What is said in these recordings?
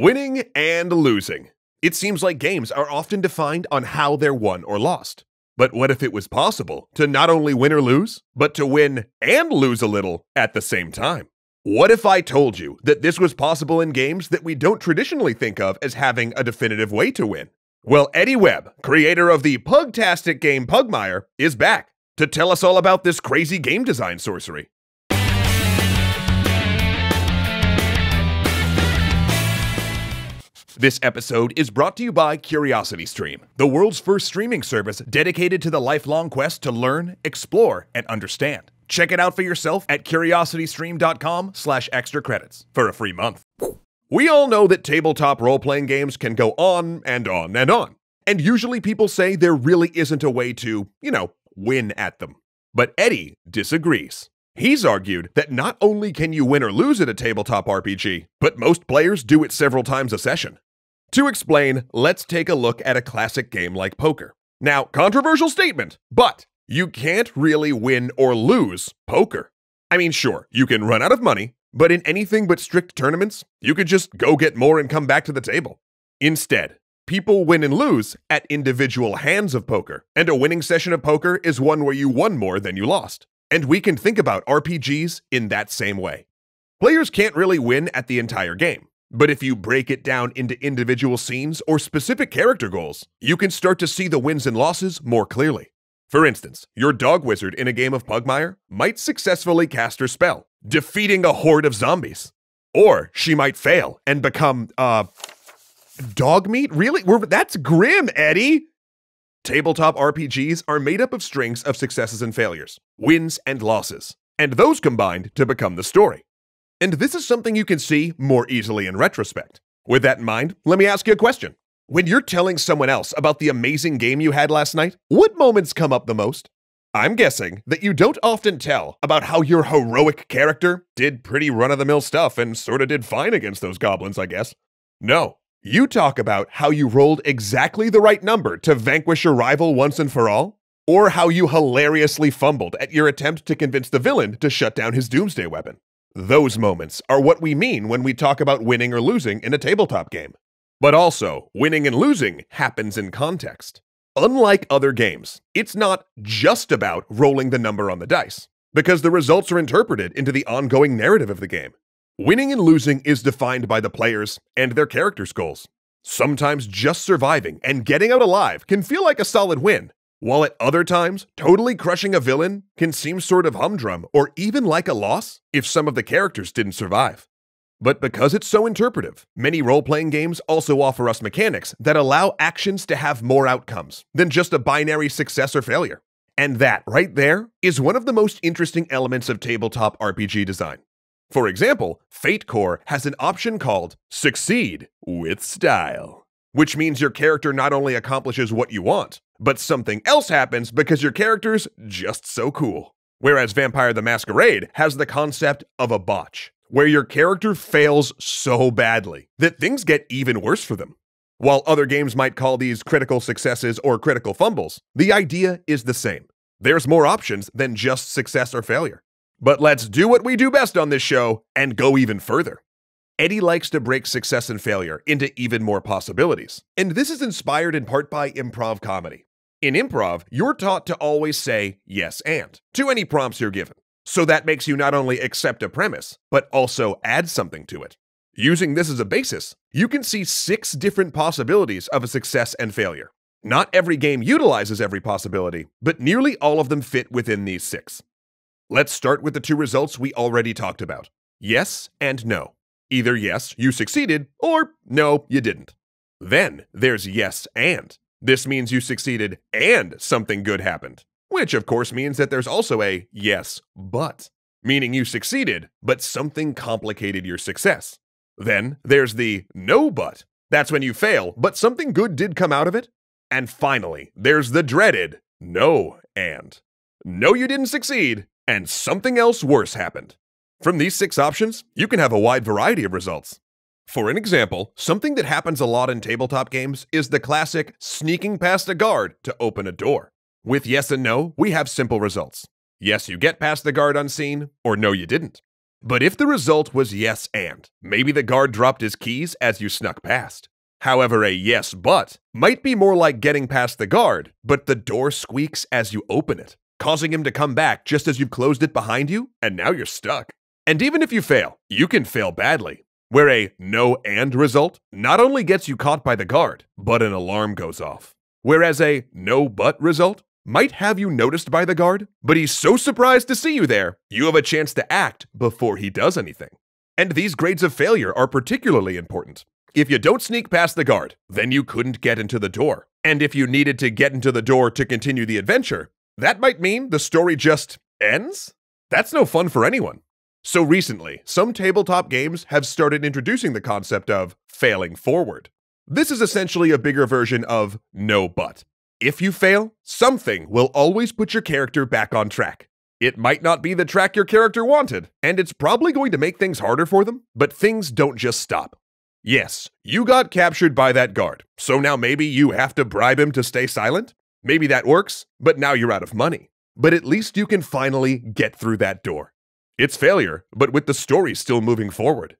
Winning and losing. It seems like games are often defined on how they're won or lost. But what if it was possible to not only win or lose, but to win and lose a little at the same time? What if I told you that this was possible in games that we don't traditionally think of as having a definitive way to win? Well, Eddy Webb, creator of the Pugtastic game Pugmire, is back to tell us all about this crazy game design sorcery. This episode is brought to you by CuriosityStream, the world's first streaming service dedicated to the lifelong quest to learn, explore, and understand. Check it out for yourself at curiositystream.com slash extra credits for a free month. We all know that tabletop role-playing games can go on and on and on. And usually people say there really isn't a way to, you know, win at them. But Eddy disagrees. He's argued that not only can you win or lose at a tabletop RPG, but most players do it several times a session. To explain, let's take a look at a classic game like poker. Now, controversial statement, but you can't really win or lose poker. I mean, sure, you can run out of money, but in anything but strict tournaments, you could just go get more and come back to the table. Instead, people win and lose at individual hands of poker, and a winning session of poker is one where you won more than you lost. And we can think about RPGs in that same way. Players can't really win at the entire game. But if you break it down into individual scenes or specific character goals, you can start to see the wins and losses more clearly. For instance, your dog wizard in a game of Pugmire might successfully cast her spell, defeating a horde of zombies. Or she might fail and become, uh, dog meat? Really? We're, that's grim, Eddy! Tabletop RPGs are made up of strings of successes and failures, wins and losses, and those combined to become the story. And this is something you can see more easily in retrospect. With that in mind, let me ask you a question. When you're telling someone else about the amazing game you had last night, what moments come up the most? I'm guessing that you don't often tell about how your heroic character did pretty run of the mill stuff and sorta did fine against those goblins, I guess. No, you talk about how you rolled exactly the right number to vanquish your rival once and for all, or how you hilariously fumbled at your attempt to convince the villain to shut down his doomsday weapon. Those moments are what we mean when we talk about winning or losing in a tabletop game. But also, winning and losing happens in context. Unlike other games, it's not just about rolling the number on the dice, because the results are interpreted into the ongoing narrative of the game. Winning and losing is defined by the players and their characters' goals. Sometimes just surviving and getting out alive can feel like a solid win, while at other times, totally crushing a villain can seem sort of humdrum or even like a loss if some of the characters didn't survive. But because it's so interpretive, many role playing games also offer us mechanics that allow actions to have more outcomes than just a binary success or failure. And that, right there, is one of the most interesting elements of tabletop RPG design. For example, Fate Core has an option called Succeed with Style, which means your character not only accomplishes what you want, but something else happens because your character's just so cool. Whereas Vampire the Masquerade has the concept of a botch, where your character fails so badly that things get even worse for them. While other games might call these critical successes or critical fumbles, the idea is the same. There's more options than just success or failure. But let's do what we do best on this show and go even further. Eddy likes to break success and failure into even more possibilities. And this is inspired in part by improv comedy. In improv, you're taught to always say yes and to any prompts you're given. So that makes you not only accept a premise, but also add something to it. Using this as a basis, you can see six different possibilities of a success and failure. Not every game utilizes every possibility, but nearly all of them fit within these six. Let's start with the two results we already talked about yes and no. Either yes, you succeeded, or no, you didn't. Then there's yes and. This means you succeeded and something good happened, which of course means that there's also a yes, but, meaning you succeeded, but something complicated your success. Then there's the no but. That's when you fail, but something good did come out of it. And finally, there's the dreaded no and. No, you didn't succeed, and something else worse happened. From these six options, you can have a wide variety of results. For an example, something that happens a lot in tabletop games is the classic sneaking past a guard to open a door. With yes and no, we have simple results. Yes, you get past the guard unseen, or no, you didn't. But if the result was yes and, maybe the guard dropped his keys as you snuck past. However, a yes but might be more like getting past the guard, but the door squeaks as you open it, causing him to come back just as you've closed it behind you, and now you're stuck. And even if you fail, you can fail badly, where a no and result not only gets you caught by the guard, but an alarm goes off. Whereas a no but result might have you noticed by the guard, but he's so surprised to see you there, you have a chance to act before he does anything. And these grades of failure are particularly important. If you don't sneak past the guard, then you couldn't get into the door. And if you needed to get into the door to continue the adventure, that might mean the story just ends? That's no fun for anyone. So recently, some tabletop games have started introducing the concept of failing forward. This is essentially a bigger version of no but. If you fail, something will always put your character back on track. It might not be the track your character wanted, and it's probably going to make things harder for them, but things don't just stop. Yes, you got captured by that guard, so now maybe you have to bribe him to stay silent? Maybe that works, but now you're out of money. But at least you can finally get through that door. It's failure, but with the story still moving forward.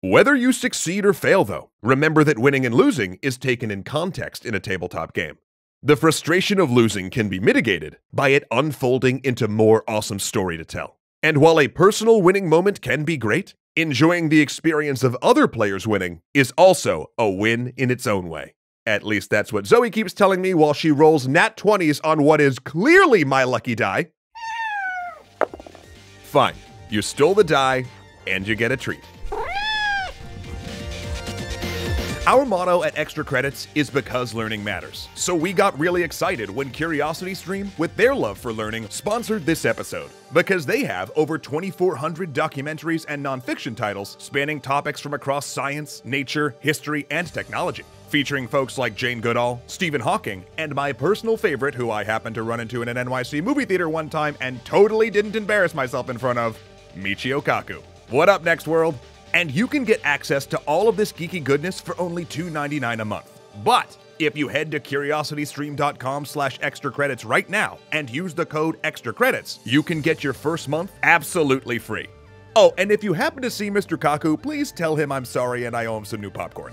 Whether you succeed or fail, though, remember that winning and losing is taken in context in a tabletop game. The frustration of losing can be mitigated by it unfolding into more awesome story to tell. And while a personal winning moment can be great, enjoying the experience of other players winning is also a win in its own way. At least that's what Zoe keeps telling me while she rolls nat 20s on what is clearly my lucky die. Fine, you stole the die, and you get a treat. Our motto at Extra Credits is because learning matters. So we got really excited when Curiosity Stream, with their love for learning, sponsored this episode. Because they have over 2,400 documentaries and nonfiction titles spanning topics from across science, nature, history, and technology. Featuring folks like Jane Goodall, Stephen Hawking, and my personal favorite, who I happened to run into in an NYC movie theater one time and totally didn't embarrass myself in front of, Michio Kaku. What up, Next World? And you can get access to all of this geeky goodness for only $2.99 a month. But if you head to curiositystream.com slash extra credits right now and use the code extra credits, you can get your first month absolutely free. Oh, and if you happen to see Mr. Kaku, please tell him I'm sorry and I owe him some new popcorn.